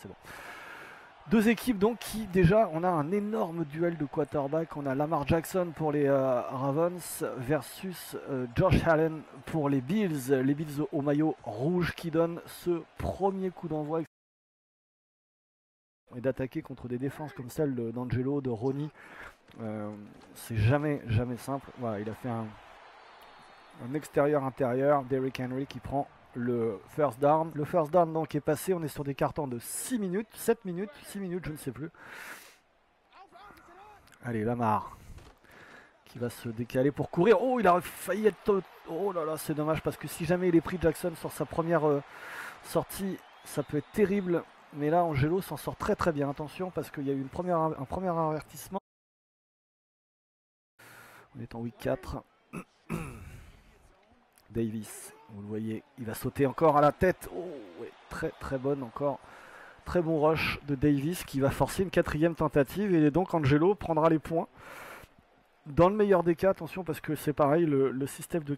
c'est bon. Deux équipes donc qui déjà, on a un énorme duel de quarterback. On a Lamar Jackson pour les euh, Ravens versus euh, Josh Allen pour les Bills. Les Bills au maillot rouge qui donnent ce premier coup d'envoi. Et d'attaquer contre des défenses comme celle d'Angelo, de Ronnie. Euh, c'est jamais, jamais simple. Il a fait un, un extérieur-intérieur. Derrick Henry qui prend le first down. Le first down donc est passé, on est sur des cartons de 6 minutes, 7 minutes, 6 minutes, je ne sais plus. Allez, Lamar qui va se décaler pour courir. Oh, il a failli être... Oh là là, c'est dommage parce que si jamais il est pris Jackson sur sa première euh, sortie, ça peut être terrible. Mais là, Angelo s'en sort très très bien. Attention parce qu'il y a eu une première, un premier avertissement. On est en week 4. Davis, vous le voyez, il va sauter encore à la tête. Oh, très très bonne encore. Très bon rush de Davis qui va forcer une quatrième tentative et donc Angelo prendra les points. Dans le meilleur des cas, attention parce que c'est pareil, le, système de,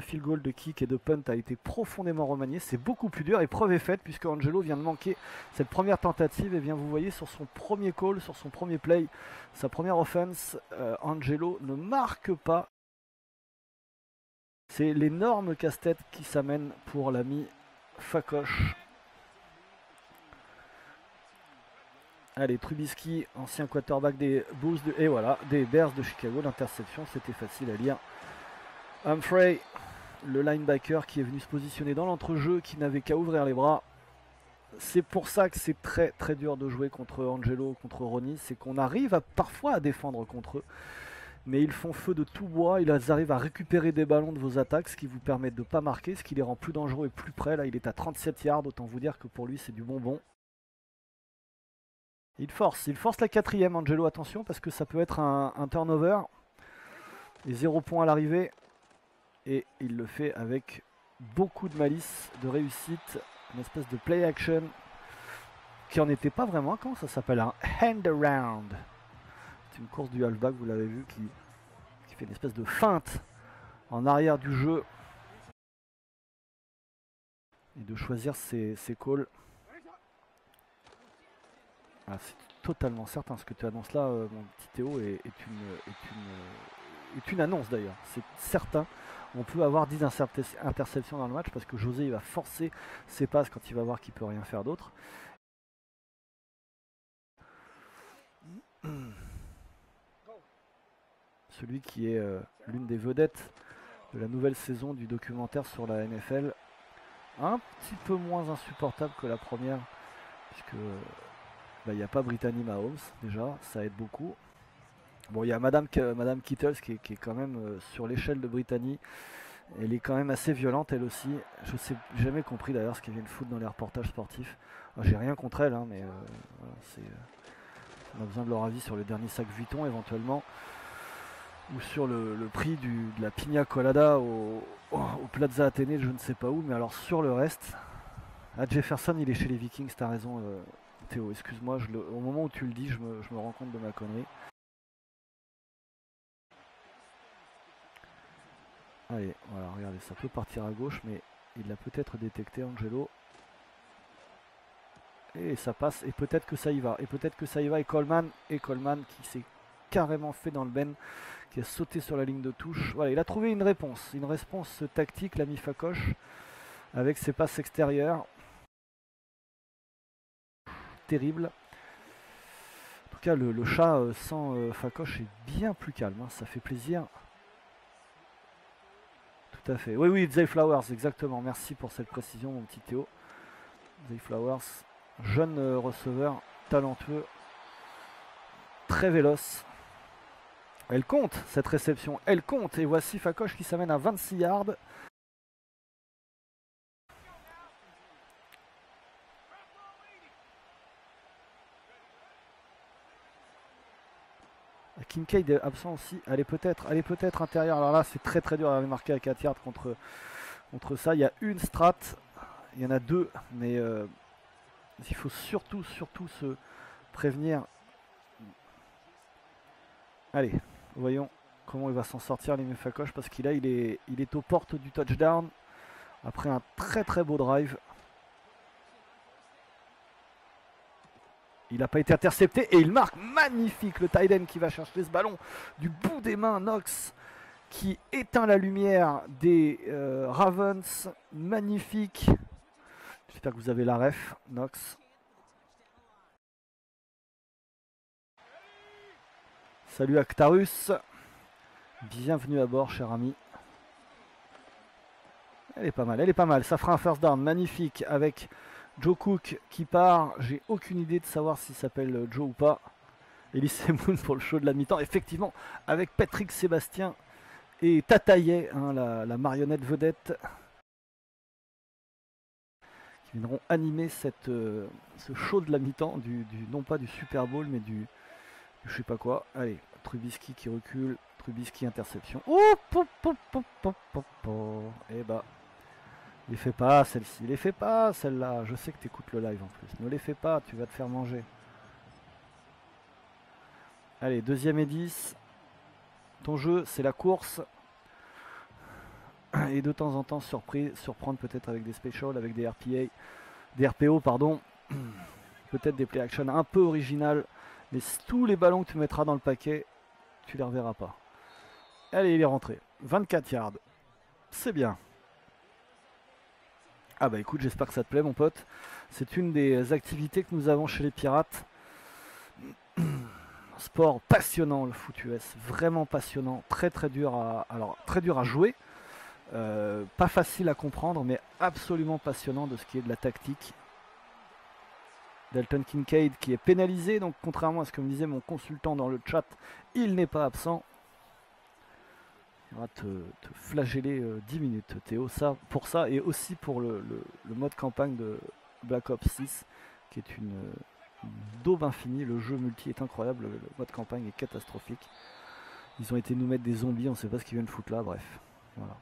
field goal, de kick et de punt a été profondément remanié. C'est beaucoup plus dur et preuve est faite puisque Angelo vient de manquer cette première tentative. Et bien vous voyez sur son premier call, sur son premier play, sa première offense, euh, Angelo ne marque pas c'est l'énorme casse-tête qui s'amène pour l'ami Fakoche. Allez, Trubisky, ancien quarterback des Bulls de, et voilà, des Bears de Chicago. L'interception, c'était facile à lire. Humphrey, le linebacker qui est venu se positionner dans l'entrejeu, qui n'avait qu'à ouvrir les bras. C'est pour ça que c'est très très dur de jouer contre Angelo, contre Ronnie. C'est qu'on arrive parfois à défendre contre eux mais ils font feu de tout bois, ils arrivent à récupérer des ballons de vos attaques, ce qui vous permet de ne pas marquer, ce qui les rend plus dangereux et plus près. Là, il est à 37 yards, autant vous dire que pour lui, c'est du bonbon. Il force, il force la quatrième, Angelo, attention, parce que ça peut être un, turnover. Et 0 points à l'arrivée. Et il le fait avec beaucoup de malice, de réussite, une espèce de play action qui en était pas vraiment. Comment ça s'appelle Un hand around. C'est une course du halfback, vous l'avez vu, qui, fait une espèce de feinte en arrière du jeu. Et de choisir ses, calls. Ah, c'est totalement certain. Ce que tu annonces là, euh, mon petit Théo, est, une, est, une, annonce d'ailleurs. C'est certain. On peut avoir 10 interceptions dans le match parce que José il va forcer ses passes quand il va voir qu'il peut rien faire d'autre. Celui qui est euh, l'une des vedettes de la nouvelle saison du documentaire sur la NFL. Un petit peu moins insupportable que la première, puisque bah, il n'y a pas Brittany Mahomes déjà, ça aide beaucoup. Bon, il y a Madame, Kittles qui est, quand même euh, sur l'échelle de Brittany. Elle est quand même assez violente elle aussi. Je sais jamais compris d'ailleurs ce qu'elle vient de foutre dans les reportages sportifs. J'ai rien contre elle, hein, mais euh, on a besoin de leur avis sur le dernier sac Vuitton éventuellement ou sur le, prix de la pina colada au, Plaza Athénée, je ne sais pas où, mais alors sur le reste, à Jefferson, il est chez les Vikings, t'as raison, euh, Théo, excuse-moi, au moment où tu le dis, je me, rends compte de ma connerie. Allez, voilà, regardez, ça peut partir à gauche, mais il l'a peut-être détecté, Angelo. Et ça passe, et peut-être que ça y va, et peut-être que ça y va, et Coleman, et Coleman qui s'est carrément fait dans le ben qui a sauté sur la ligne de touche. Voilà, il a trouvé une réponse, une réponse tactique, l'ami Facoche, avec ses passes extérieures. Terrible. En tout cas, le, chat euh, sans euh, est bien plus calme, hein, ça fait plaisir. Tout à fait. Oui, oui, Zay Flowers, exactement. Merci pour cette précision, mon petit Théo. Zay Flowers, jeune euh, receveur, talentueux, très véloce. Elle compte, cette réception. Elle compte. Et voici Fakoche qui s'amène à 26 yards. Kincaid est absent aussi. Elle est peut-être elle peut-être intérieure. Alors là, c'est très très dur d'aller marquer à 4 yards contre, contre ça. Il y a une strat. Il y en a deux. Mais euh, il faut surtout, surtout se prévenir. Allez, Voyons comment il va s'en sortir les Fakoche parce qu'il il est, il est aux portes du touchdown après un très très beau drive. Il n'a pas été intercepté et il marque magnifique le Tiden qui va chercher ce ballon du bout des mains. Knox qui éteint la lumière des euh, Ravens. Magnifique. J'espère que vous avez la ref, Knox. Salut Actarus. Bienvenue à bord, cher ami. Elle est pas mal, elle est pas mal. Ça fera un first down magnifique avec Joe Cook qui part. J'ai aucune idée de savoir s'il s'appelle Joe ou pas. Elise Moon pour le show de la mi-temps. Effectivement, avec Patrick Sébastien et Tataillet, hein, la, marionnette vedette, qui viendront animer euh, ce show de la mi-temps, du, non pas du Super Bowl, mais du, je sais pas quoi. Allez, Trubisky qui recule, Trubisky interception. Oh, Et bah, les fais pas celle-ci, les fais pas celle-là. Je sais que tu écoutes le live en plus. Ne les fais pas, tu vas te faire manger. Allez, deuxième et 10. Ton jeu, c'est la course. Et de temps en temps, surprise, surprendre peut-être avec des specials, avec des RPA, des RPO, pardon. peut-être des play action un peu originales. Mais tous les ballons que tu mettras dans le paquet, tu les reverras pas. Allez, il est rentré. 24 yards. C'est bien. Ah bah écoute, j'espère que ça te plaît mon pote. C'est une des activités que nous avons chez les pirates. Sport passionnant le foot US, vraiment passionnant, très très dur à, alors, très dur à jouer. Euh, pas facile à comprendre, mais absolument passionnant de ce qui est de la tactique. Dalton Kincaid qui est pénalisé, donc contrairement à ce que me disait mon consultant dans le chat, il n'est pas absent. Il va te, flageller 10 euh, minutes, Théo, ça, pour ça, et aussi pour le, mode campagne de Black Ops 6, qui est une, daube infinie. Le jeu multi est incroyable, le, mode campagne est catastrophique. Ils ont été nous mettre des zombies, on ne sait pas ce qu'ils viennent foutre là, bref. Voilà.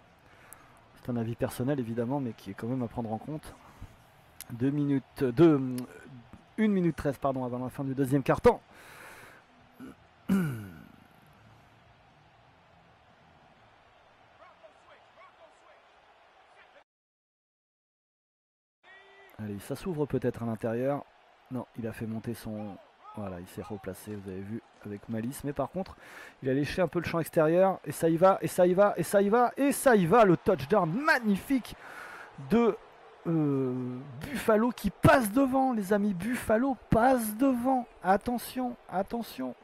C'est un avis personnel évidemment, mais qui est quand même à prendre en compte. 2 minutes, 2, 1 minute 13 pardon, avant la fin du deuxième quart-temps. Allez, ça s'ouvre peut-être à l'intérieur. Non, il a fait monter son... Voilà, il s'est replacé, vous avez vu, avec malice. Mais par contre, il a léché un peu le champ extérieur. Et ça y va, et ça y va, et ça y va, et ça y va. Le touchdown magnifique de euh, Buffalo qui passe devant, les amis. Buffalo passe devant. Attention, attention.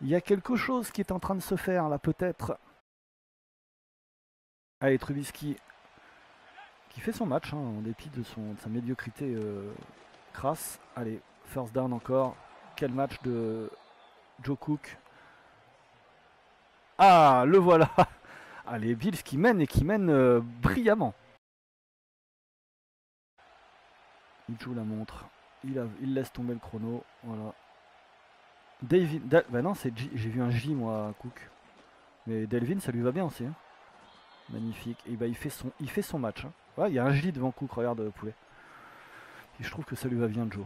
Il y a quelque chose qui est en train de se faire là, peut-être. Allez, Trubisky qui fait son match, hein, en dépit de, son, sa médiocrité euh, crasse. Allez, first down encore. Quel match de Joe Cook. Ah, le voilà Allez, Bills qui mène et qui mène euh, brillamment. Il joue la montre. Il, laisse tomber le chrono. Voilà. David. bah non, c'est j'ai vu un J moi, Cook. Mais Delvin, ça lui va bien aussi. Hein. Magnifique. Et bah il fait son, il fait son match. Hein il y a un J devant Cook, regarde euh, poulet. Et je trouve que ça lui va bien Joe.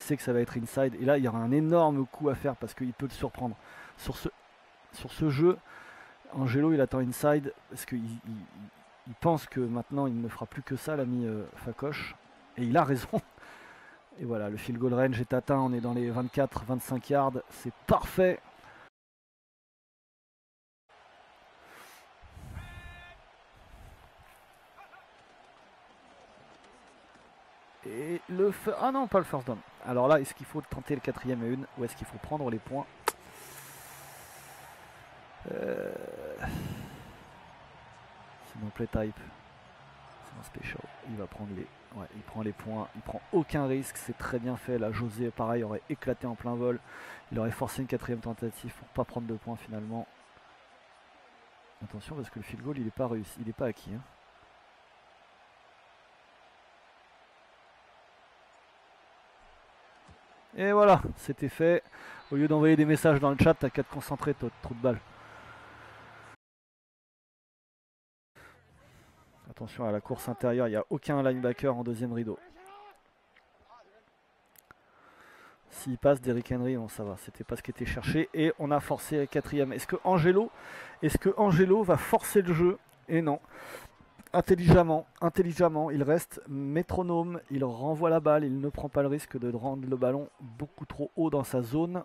Sait que ça va être inside. Et là, il y aura un énorme coup à faire parce qu'il peut le surprendre. Sur ce, sur ce jeu, Angelo, il attend inside parce qu'il il, pense que maintenant, il ne fera plus que ça, l'ami euh. Et il a raison. Et voilà, le field goal range est atteint. On est dans les 24-25 yards. C'est parfait. Et le... Ah non, pas le first down. Alors là, est-ce qu'il faut tenter le quatrième et une ou est-ce qu'il faut prendre les points? Euh... C'est mon play type. C'est un special. Il va prendre les... Il prend les points. Il prend aucun risque. C'est très bien fait. Là, José, pareil, aurait éclaté en plein vol. Il aurait forcé une quatrième tentative pour pas prendre de points finalement. Attention parce que le field goal, il n'est pas réussi. Il n'est pas acquis. Hein. Et voilà, c'était fait. Au lieu d'envoyer des messages dans le chat, t'as qu'à te concentrer, toi, trou de balle. Attention à la course intérieure, il n'y a aucun linebacker en deuxième rideau. S'il passe Derrick Henry, bon ça va, c'était pas ce qui était cherché. Et on a forcé quatrième. Est-ce que Angelo, est-ce que Angelo va forcer le jeu? Et non. intelligemment, intelligemment, il reste métronome, il renvoie la balle, il ne prend pas le risque de rendre le ballon beaucoup trop haut dans sa zone.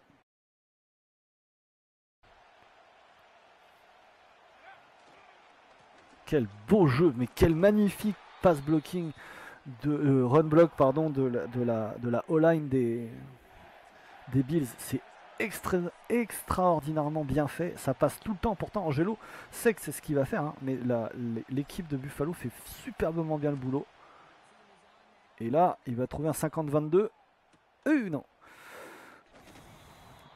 Quel beau jeu, mais quel magnifique pass blocking de euh, run block pardon de la O-line des des Bills. C'est extraordinairement bien fait. Ça passe tout le temps. Pourtant, Angelo sait que c'est ce qu'il va faire. Hein. mais l'équipe de Buffalo fait superbement bien le boulot. Et là, il va trouver un 50-22. Euh, non.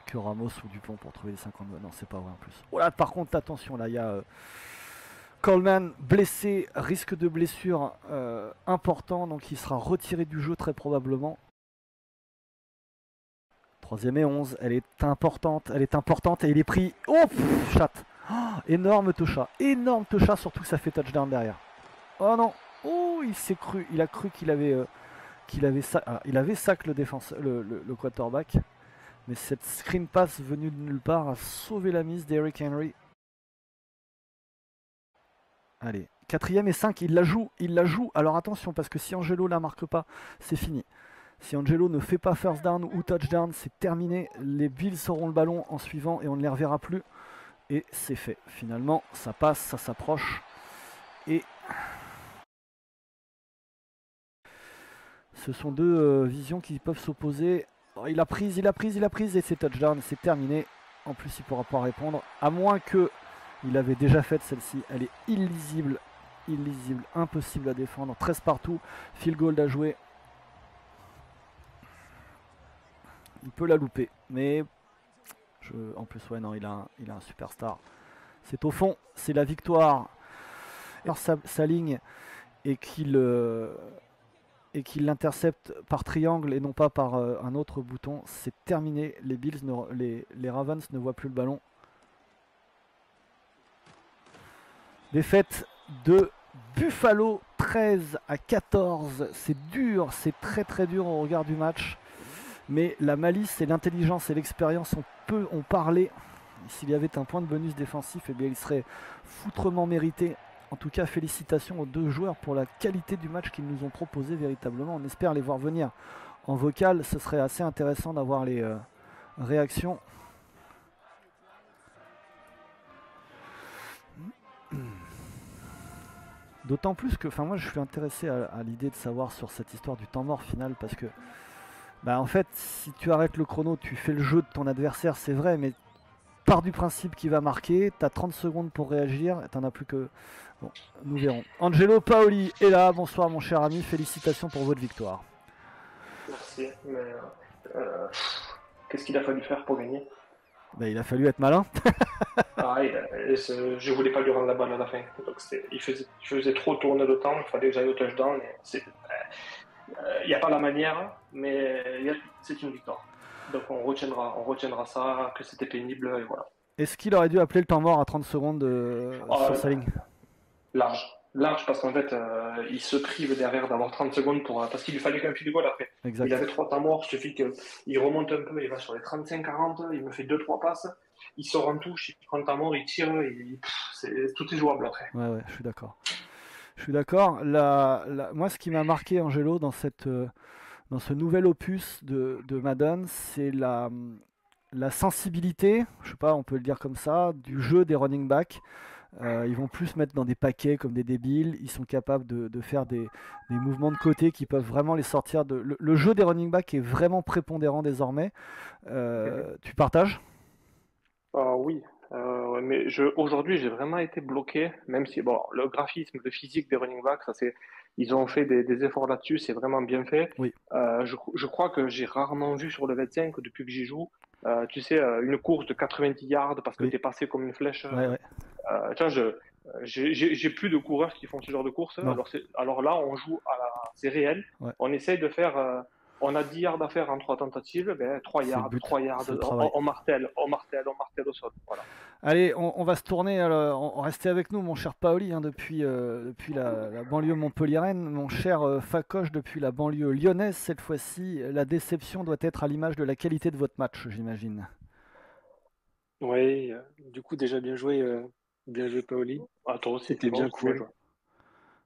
Que Ramos ou Dupont pour trouver les 52. Non, c'est pas vrai en plus. Oh là, par contre, attention, là, il y a euh, Coleman blessé, risque de blessure euh, important. Donc, il sera retiré du jeu très probablement. Troisième et 11, elle est importante, elle est importante et il est pris. Oh, chat oh, Énorme Tosha, énorme Tosha, surtout que ça fait touchdown derrière. Oh non Oh, il s'est cru, il a cru qu'il avait, euh, avait, ah, il avait sac le, défense, le, quarterback. Mais cette screen pass venue de nulle part a sauvé la mise d'Eric Henry. Allez, quatrième et 5, il la joue, il la joue. Alors attention, parce que si Angelo la marque pas, c'est fini. Si Angelo ne fait pas first down ou touchdown, c'est terminé. Les Bills auront le ballon en suivant et on ne les reverra plus. Et c'est fait. Finalement, ça passe, ça s'approche. Et ce sont deux euh, visions qui peuvent s'opposer. Oh, il a prise, il a prise, il a prise et c'est touchdown, c'est terminé. En plus, il pourra pas répondre. À moins que il avait déjà fait celle-ci. Elle est illisible. Illisible, impossible à défendre. 13 partout. Field goal à jouer. il peut la louper. Mais en plus, ouais, non, il a un, superstar. C'est au fond, c'est la victoire. Alors sa, ligne et qu'il euh, et qu'il l'intercepte par triangle et non pas par euh, un autre bouton, c'est terminé. Les Bills, les Ravens ne voient plus le ballon. Défaite de Buffalo 13 à 14. C'est dur, c'est très très dur au regard du match. Mais la malice et l'intelligence et l'expérience ont, peu, ont parlé. S'il y avait un point de bonus défensif, eh bien, il serait foutrement mérité. En tout cas, félicitations aux deux joueurs pour la qualité du match qu'ils nous ont proposé véritablement. On espère les voir venir en vocal. Ce serait assez intéressant d'avoir les euh, réactions. D'autant plus que, enfin moi je suis intéressé à l'idée de savoir sur cette histoire du temps mort final parce que bah en fait, si tu arrêtes le chrono, tu fais le jeu de ton adversaire, c'est vrai, mais pars du principe qu'il va marquer, tu as 30 secondes pour réagir, t'en as plus que... Bon, nous verrons. Angelo Paoli est là, bonsoir mon cher ami, félicitations pour votre victoire. Merci, mais euh, qu'est-ce qu'il a fallu faire pour gagner? Bah, Il a fallu être malin. ah, je voulais pas lui rendre la balle à la fin. Donc il, faisait, faisait trop tourner le temps, il fallait que j'aille au touchdown. Et il euh, n'y a pas la manière, mais c'est une victoire. Donc on retiendra, on retiendra ça, que c'était pénible, et voilà. Est-ce qu'il aurait dû appeler le temps mort à 30 secondes euh, sur euh, sa ligne? Large. Large parce qu'en fait, il se prive derrière d'avoir 30 secondes pour, parce qu'il lui fallait qu'un fil de goal après. Il avait trois temps morts, il suffit qu'il remonte un peu, il va sur les 35-40, il me fait 2-3 passes, il sort en touche, il prend le temps mort, il tire, tout est jouable après. Ouais, ouais, je suis d'accord. Je suis d'accord. moi, ce qui m'a marqué, Angelo, dans, cette, euh, dans ce nouvel opus de, de Madden, c'est la, la sensibilité, je sais pas, on peut le dire comme ça, du jeu des running backs. Euh, ils vont plus se mettre dans des paquets comme des débiles. Ils sont capables de, faire des, mouvements de côté qui peuvent vraiment les sortir de. Le, jeu des running backs est vraiment prépondérant désormais. Euh, tu partages? Ah Oui, euh, mais aujourd'hui, j'ai vraiment été bloqué, même si bon, le graphisme, le physique des running backs, ça c'est, ils ont fait des, des efforts là-dessus, c'est vraiment bien fait. Oui. Euh, je, je, crois que j'ai rarement vu sur le 25 depuis que j'y joue, euh, tu sais, euh, une course de 90 yards parce que tu es passé comme une flèche. Ouais, ouais. Euh, tiens, je, j'ai plus de coureurs qui font ce genre de course. Alors, alors, là, on joue à la, c'est réel. On essaye de faire on a 10 yards à faire en 3 tentatives, ben, 3 yards, 3 yards, on, martèle, on martèle, on martèle au sol. Voilà. Allez, on, va se tourner, alors, on, restez avec nous, mon cher Paoli, hein, depuis, euh, depuis la, banlieue montpelliéraine, mon cher euh, Facoche, depuis la banlieue lyonnaise, cette fois-ci, la déception doit être à l'image de la qualité de votre match, j'imagine. Oui, euh, du coup, déjà bien joué, bien joué Paoli. Ah, toi aussi, c'était bien cool.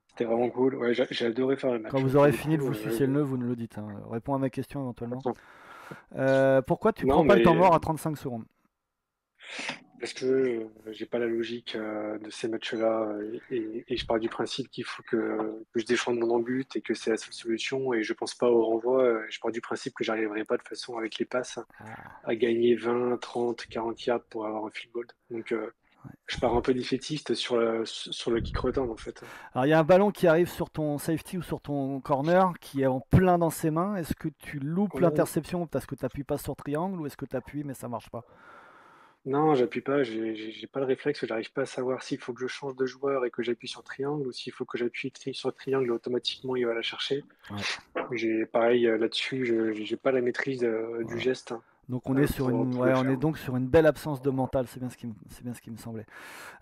C'était vraiment cool. Ouais, j'ai adoré faire le match. Quand vous aurez fini de vous sucer le nœud, vous nous le dites. Hein. Réponds à ma question éventuellement. pourquoi tu ne prends pas le temps mort à 35 secondes? Parce que euh, j'ai pas la logique euh, de ces matchs-là et, je pars du principe qu'il faut que, je défende mon embut et que c'est la seule solution et je pense pas au renvoi. Euh, je pars du principe que j'arriverai pas de façon avec les passes ah. à gagner 20, 30, 40 yards pour avoir un field goal. Donc je pars un peu défaitiste sur, sur le kick return en fait. Alors il y a un ballon qui arrive sur ton safety ou sur ton corner qui est en plein dans ses mains. Est-ce que tu loupes l'interception parce que tu n'appuies pas sur triangle ou est-ce que tu appuies mais ça marche pas? Non, j'appuie pas, j'ai pas le réflexe, j'arrive pas à savoir s'il faut que je change de joueur et que j'appuie sur triangle ou s'il faut que j'appuie sur triangle et automatiquement il va la chercher. J'ai pareil euh, là-dessus, je j'ai pas la maîtrise euh, du geste. Donc on est sur une, on est donc sur une belle absence de mental, c'est bien ce qui, c'est bien ce qui me semblait.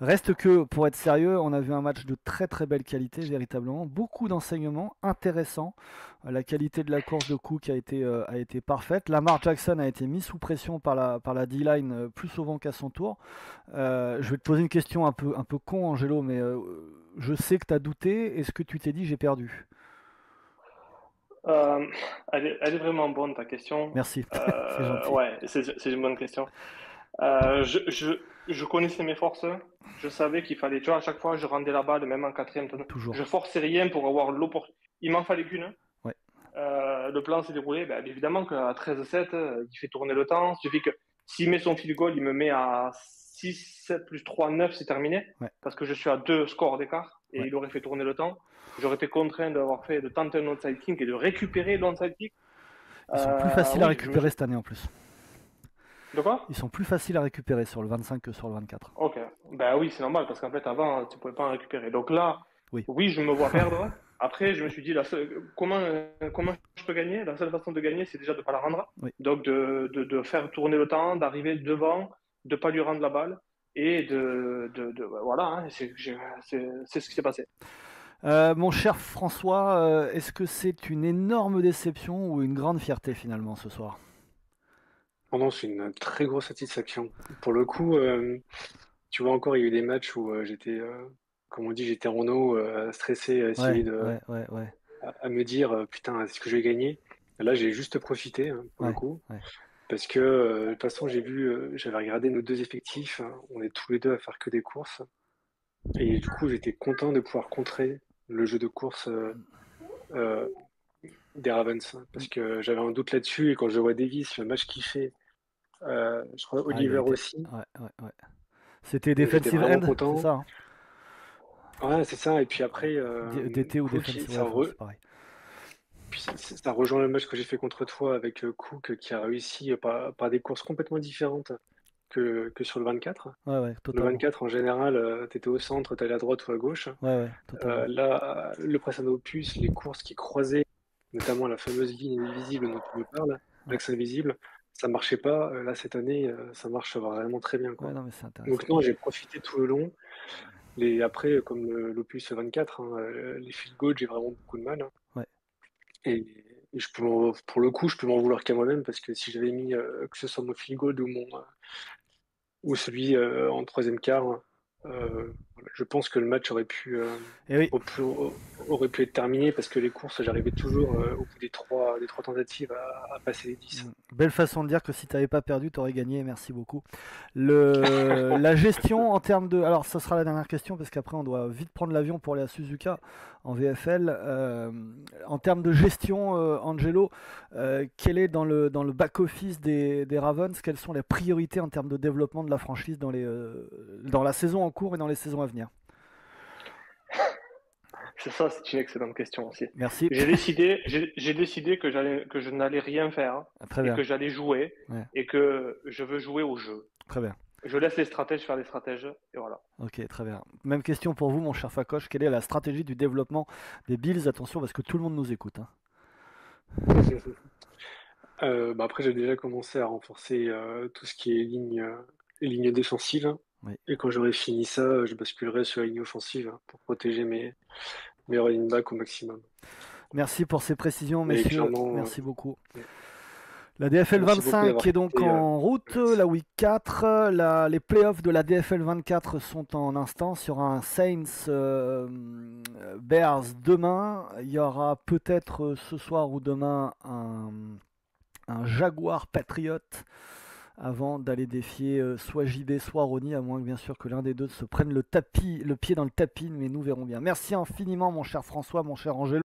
Reste que pour être sérieux, on a vu un match de très très belle qualité véritablement, beaucoup d'enseignements intéressants. La qualité de la course de Cook a été euh, a été parfaite. Lamar Jackson a été mis sous pression par la par la D-line euh, plus souvent qu'à son tour. Euh, je vais te poser une question un peu un peu con, Angelo, mais je sais que tu as douté. Est-ce que tu t'es dit j'ai perdu euh, elle, est, vraiment bonne ta question. Merci. Euh, ouais, c'est une bonne question. Euh, je, je, je, connaissais mes forces. Je savais qu'il fallait. Tu vois, à chaque fois, je rendais la balle, même en quatrième. Toujours. Je forçais rien pour avoir l'opportunité. Il m'en fallait qu'une. Ouais. le plan s'est déroulé. Ben, évidemment qu'à 13-7, il fait tourner le temps. Il suffit que s'il met son fil goal, il me met à 6, 7 plus 3, 9, c'est terminé. Parce que je suis à deux scores d'écart et il aurait fait tourner le temps j'aurais été contraint d'avoir fait de tenter un onside kick et de récupérer l'onside kick. Ils sont plus faciles à euh, récupérer cette année en plus. De quoi? Ils sont plus faciles à récupérer sur le 25 que sur le 24. Ok. Ben oui, c'est normal parce qu'en fait avant tu pouvais pas en récupérer. Donc là, oui, oui je me vois perdre. Après, je me suis dit, comment, comment je peux gagner? La seule façon de gagner, c'est déjà de ne pas la rendre. Donc, de, de, de, faire tourner le temps, d'arriver devant, de ne pas lui rendre la balle. Et de. de, voilà, hein, c'est ce qui s'est passé. Euh, mon cher François, euh, est-ce que c'est une énorme déception ou une grande fierté finalement ce soir? Oh Non, c'est une très grosse satisfaction. Pour le coup, euh, tu vois encore, il y a eu des matchs où j'étais, comme on dit, j'étais en eau, stressé, à essayer de, À, me dire, putain, est-ce que je vais gagner? Là, j'ai juste profité hein, pour le coup. Parce que de toute façon, j'ai vu, j'avais regardé nos deux effectifs, on est tous les deux à faire que des courses. Et du coup, j'étais content de pouvoir contrer le jeu de course euh, euh, des Ravens. Parce que j'avais un doute là-dessus. Et quand je vois Davis, le match qu'il fait, euh, je crois ah, Oliver aussi. Ouais, ouais, C'était defensive end, c'est ça hein Ouais, c'est ça. Et puis après. DT ou defensive c'est pareil. Puis ça, rejoint le match que j'ai fait contre toi avec Cook qui a réussi par des courses complètement différentes que, sur le 24. le 24, en général, euh, tu étais au centre, tu allais à droite ou à gauche. Euh, là, le précédent opus, les courses qui croisaient, notamment la fameuse ligne invisible dont tu me parles, l'axe invisible, ça marchait pas. Euh, là, cette année, ça marche vraiment très bien. Quoi. Donc, non, j'ai profité tout le long. Les, après, comme l'opus 24, hein, les field goals, j'ai vraiment beaucoup de mal. Hein. Et, je peux pour le coup, je peux m'en vouloir qu'à moi-même parce que si j'avais mis que ce soit mon field ou mon, ou celui euh, en troisième quart. Euh, je pense que le match aurait pu, euh, eh aurait pu être terminé parce que les courses, j'arrivais toujours au bout des trois, des trois tentatives à, passer les 10. Mm. Belle façon de dire que si tu n'avais pas perdu, tu aurais gagné. Merci beaucoup. Le, la gestion en termes de. Alors, ça sera la dernière question parce qu'après, on doit vite prendre l'avion pour aller à Suzuka en VFL. Euh, en termes de gestion, euh, Angelo, euh, quel est dans le, dans le back-office des, Ravens Quelles sont les priorités en termes de développement de la franchise dans, les, dans la saison en cours et dans les saisons à venir? c'est ça, c'est une excellente question aussi. Merci. J'ai décidé, j'ai décidé que j'allais, que je n'allais rien faire ah, et que j'allais jouer et que je veux jouer au jeu. Très bien. Je laisse les stratèges faire les stratèges et voilà. Ok, très bien. Même question pour vous, mon cher Fakoche. Quelle est la stratégie du développement des Bills Attention, parce que tout le monde nous écoute. Hein. Euh, bah après, j'ai déjà commencé à renforcer euh, tout ce qui est ligne, euh, ligne défensive. Et quand j'aurai fini ça, je basculerai sur la ligne offensive hein, pour protéger mes, mes running backs au maximum. Merci pour ces précisions, messieurs. Merci beaucoup. La DFL 25 qui est donc en route, la week 4. les playoffs de la DFL 24 sont en instance. Il y aura un Saints Bears demain. Il y aura peut-être ce soir ou demain un, un Jaguar Patriot avant d'aller défier euh, soit JB, soit Ronnie, à moins bien sûr que l'un des deux se prenne le, pied dans le tapis, mais nous verrons bien. Merci infiniment mon cher François, mon cher Angelo.